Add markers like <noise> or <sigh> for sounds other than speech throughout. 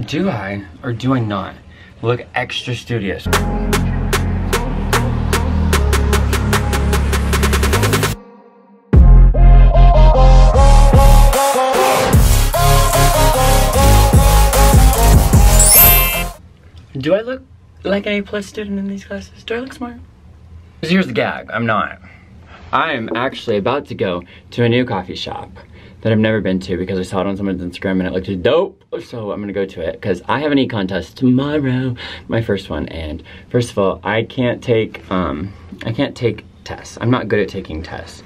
Do I, or do I not, look extra studious? Do I look like an A-plus student in these classes? Do I look smart? Here's the gag, I'm not. I am actually about to go to a new coffee shop that I've never been to because I saw it on someone's Instagram and it looked dope. So I'm gonna go to it because I have an econ test tomorrow, my first one. And first of all, I can't take, um, I can't take tests. I'm not good at taking tests.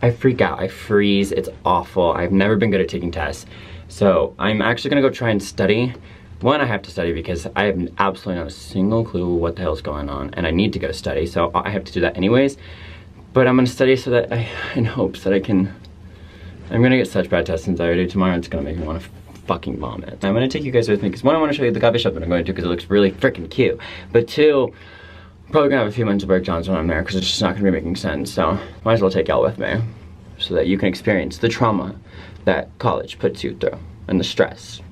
I freak out, I freeze, it's awful. I've never been good at taking tests. So I'm actually gonna go try and study. One, I have to study because I have absolutely not a single clue what the hell's going on and I need to go study. So I have to do that anyways. But I'm gonna study so that I, in hopes that I can I'm gonna get such bad test anxiety tomorrow, it's gonna make me wanna fucking vomit. I'm gonna take you guys with me, because one, I wanna show you the coffee shop that I'm going to, because it looks really freaking cute. But two, probably gonna have a few mental breakdowns when I'm there, because it's just not gonna be making sense, so might as well take y'all with me, so that you can experience the trauma that college puts you through, and the stress,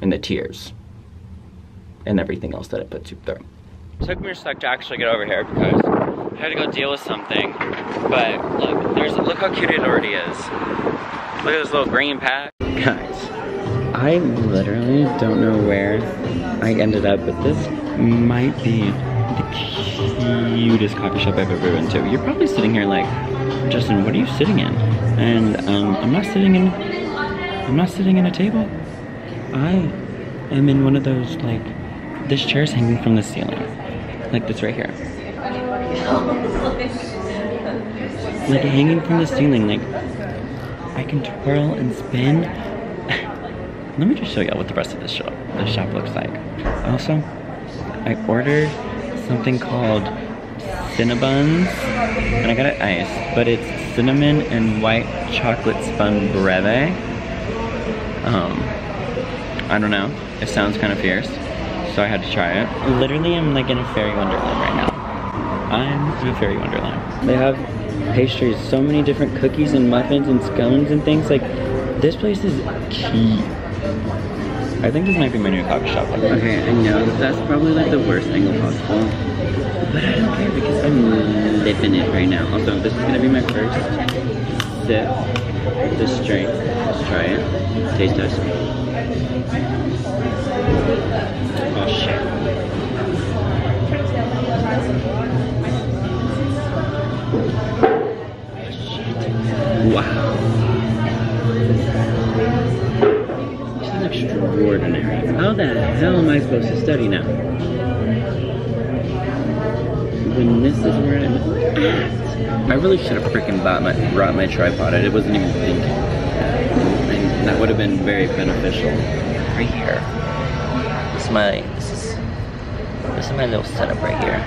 and the tears, and everything else that it puts you through. It took me a sec to actually get over here, because I had to go deal with something, but look, there's, look how cute it already is. Look at this little green pack. Guys, I literally don't know where I ended up, but this might be the cutest coffee shop I've ever been to. You're probably sitting here like, Justin, what are you sitting in? And um, I'm not sitting in, I'm not sitting in a table. I am in one of those like, this chair's hanging from the ceiling. Like this right here. <laughs> Like hanging from the ceiling, like I can twirl and spin. <laughs> Let me just show y'all what the rest of this shop, this shop looks like. Also, I ordered something called Cinnabuns, and I got it iced, but it's cinnamon and white chocolate spun breve. Um, I don't know, it sounds kind of fierce, so I had to try it. Literally, I'm like in a fairy wonderland right now. I'm in a fairy wonderland. They have pastries, so many different cookies and muffins and scones and things. Like, this place is key. I think this might be my new coffee shop. Okay, I know that's probably like the worst angle possible. But I don't care because I'm living it right now. Also, this is gonna be my first sip of this drink. Let's try it. Taste test. Supposed to study now? When this is where I'm at. I really should have freaking bought my, brought my tripod. I wasn't even thinking. And that would have been very beneficial. Right here. This is my, this is, this is my little setup right here.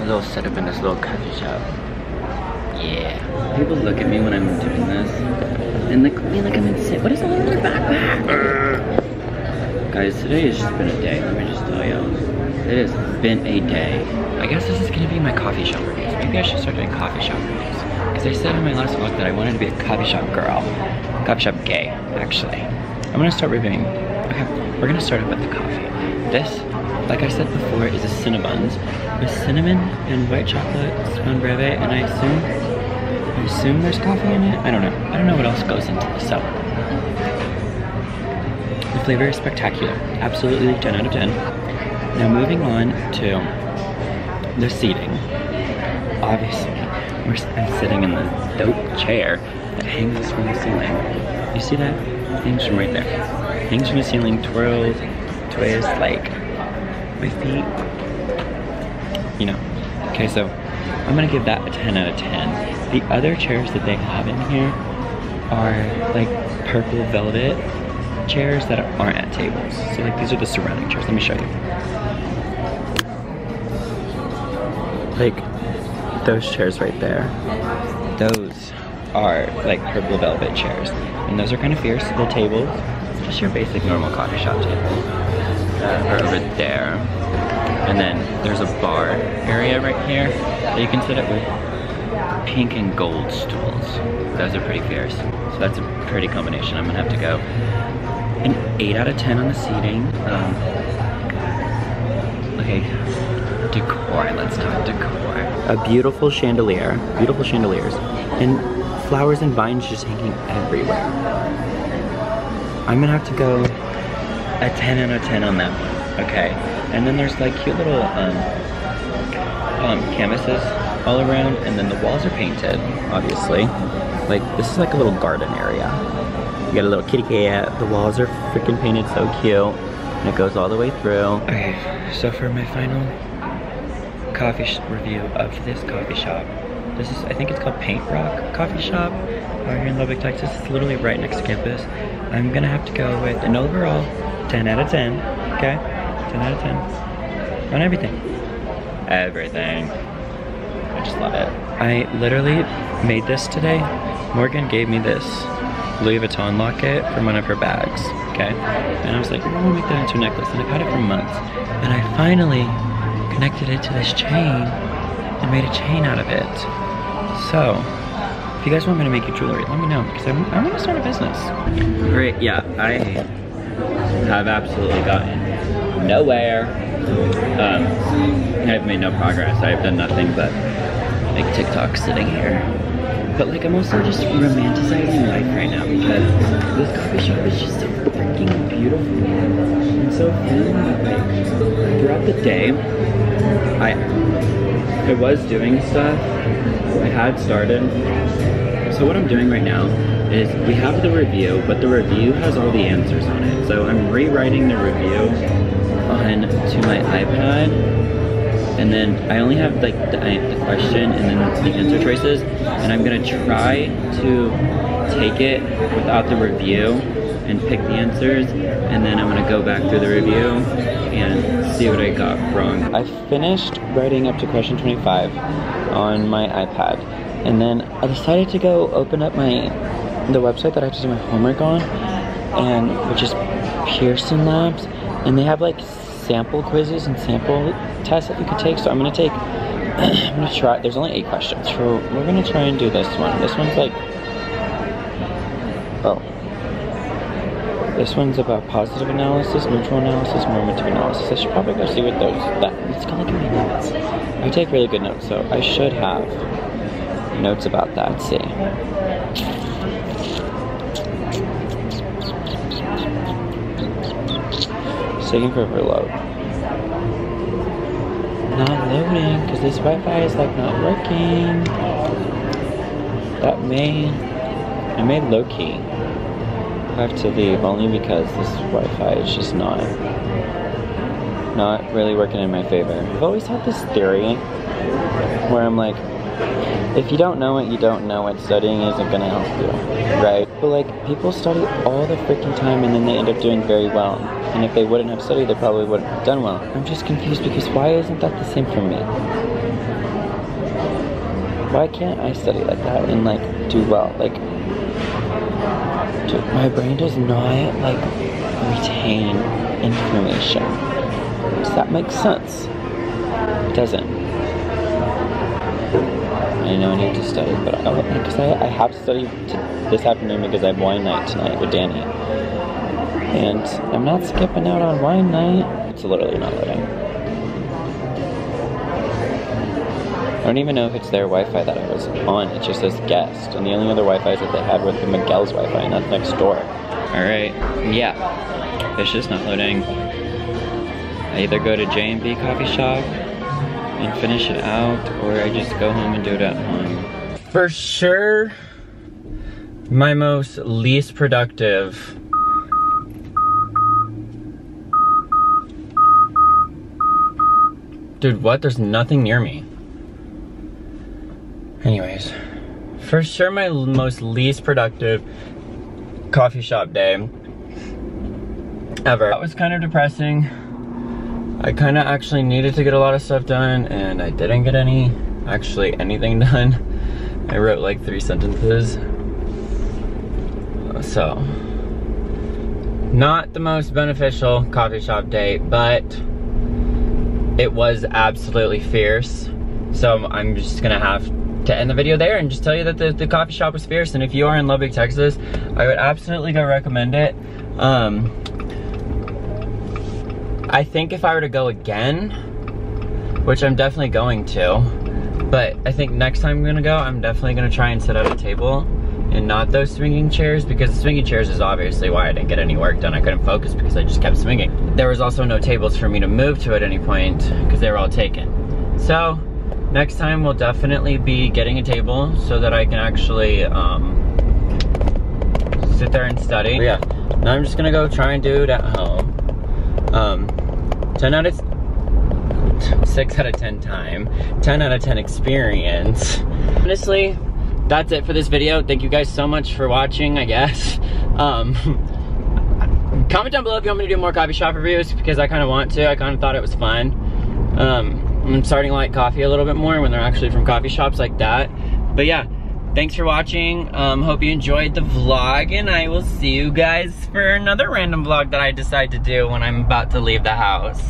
My little setup in this little coffee shop. Yeah. People look at me when I'm doing this and look at me like I'm insane. What is all in my backpack? Guys, today has just been a day. Let me just tell y'all. It has been a day. I guess this is gonna be my coffee shop reviews. Maybe I should start doing coffee shop reviews. Because I said in my last vlog that I wanted to be a coffee shop girl. Coffee shop gay, actually. I'm gonna start reviewing. Okay, we're gonna start off with the coffee. This, like I said before, is a Cinnabuns with cinnamon and white chocolate spun breve, and I assume I assume there's coffee in it? I don't know. I don't know what else goes into this, so. Flavor is spectacular. Absolutely 10 out of 10. Now moving on to the seating. Obviously, we're, I'm sitting in the dope chair that hangs from the ceiling. You see that? Hangs from right there. Hangs from the ceiling, twirls, twists, like my feet. You know. Okay, so I'm gonna give that a 10 out of 10. The other chairs that they have in here are like purple velvet chairs that aren't at tables. So like these are the surrounding chairs. Let me show you. Like those chairs right there. Those are like purple velvet chairs. And those are kind of fierce. The tables, just your basic normal coffee shop tables. Are over there. And then there's a bar area right here that you can sit at with pink and gold stools. Those are pretty fierce. So that's a pretty combination. I'm gonna have to go an 8 out of 10 on the seating. Um, okay, decor, let's talk decor. A beautiful chandelier, beautiful chandeliers, and flowers and vines just hanging everywhere. I'm gonna have to go a 10 out of 10 on that one, okay? And then there's like cute little um, um, canvases all around, and then the walls are painted, obviously. Like, this is like a little garden area. You got a little kitty cat, the walls are freaking painted so cute, and it goes all the way through. Okay, so for my final coffee review of this coffee shop, this is, I think it's called Paint Rock Coffee Shop out here in Lubbock, Texas. It's literally right next to campus. I'm gonna have to go with an overall 10 out of 10, okay? 10 out of 10 on everything. Everything. I just love it. I literally made this today. Morgan gave me this Louis Vuitton locket from one of her bags, okay? And I was like, I want to make that into a necklace. And I've had it for months. And I finally connected it to this chain and made a chain out of it. So, if you guys want me to make you jewelry, let me know because I'm, I want to start a business. Great, yeah, I have absolutely gotten nowhere. Um, I've made no progress. I've done nothing but make TikTok sitting here. But like I'm also just romanticizing life right now because this coffee shop is just so freaking beautiful and so fun. Like throughout the day, I I was doing stuff. I had started. So what I'm doing right now is we have the review, but the review has all the answers on it. So I'm rewriting the review on to my iPad and then I only have like the, the, question and then the answer choices and I'm gonna try to take it without the review and pick the answers and then I'm gonna go back through the review and see what I got wrong. I finished writing up to question 25 on my iPad and then I decided to go open up my the website that I have to do my homework on and which is Pearson Labs and they have like sample quizzes and sample tests that you could take. So I'm gonna take, <clears throat> I'm gonna try, there's only eight questions. So we're gonna try and do this one. This one's like, oh. This one's about positive analysis, neutral analysis, normative analysis. I should probably go see what those, that, it's gonna give me notes. I take really good notes, so I should have notes about that. See. It's taking forever to. Not loading, because this Wi-Fi is like not working. That may, I may low-key have to leave only because this Wi-Fi is just not, not really working in my favor. I've always had this theory where I'm like, if you don't know it, you don't know it. Studying isn't gonna help you, right? But like, people study all the freaking time and then they end up doing very well. And if they wouldn't have studied, they probably wouldn't have done well. I'm just confused because why isn't that the same for me? Why can't I study like that and like do well? Like, my brain does not like retain information. Does that make sense? It doesn't. I know I need to study, but I don't think because I, have studied this afternoon because I have wine night tonight with Danny. And I'm not skipping out on wine night. It's literally not loading. I don't even know if it's their Wi-Fi that I was on. It just says guest. And the only other Wi-Fis that they had were the Miguel's Wi-Fi, and that's next door. Alright, yeah. It's just not loading. I either go to J&B coffee shop and finish it out, or I just go home and do it at home. For sure, my most least productive Dude, what? There's nothing near me. Anyways, for sure my most least productive coffee shop day ever. That was kind of depressing. I kind of actually needed to get a lot of stuff done and I didn't get any, actually anything <laughs> done. I wrote like three sentences. So, not the most beneficial coffee shop date, but it was absolutely fierce. So I'm just gonna have to end the video there and just tell you that the, the coffee shop was fierce. And if you are in Lubbock, Texas, I would absolutely go recommend it. Um, I think if I were to go again, which I'm definitely going to, but I think next time I'm gonna go, I'm definitely gonna try and sit at a table and not those swinging chairs because the swinging chairs is obviously why I didn't get any work done. I couldn't focus because I just kept swinging. There was also no tables for me to move to at any point because they were all taken. So next time we'll definitely be getting a table so that I can actually um, sit there and study. Yeah, now I'm just gonna go try and do it at home. Um, 10 out of 6 out of 10 time, 10 out of 10 experience. Honestly, that's it for this video. Thank you guys so much for watching, I guess. <laughs> Um, comment down below if you want me to do more coffee shop reviews because I kind of want to. I kind of thought it was fun. Um, I'm starting to like coffee a little bit more when they're actually from coffee shops like that. But yeah, thanks for watching. Um, hope you enjoyed the vlog and I will see you guys for another random vlog that I decide to do when I'm about to leave the house.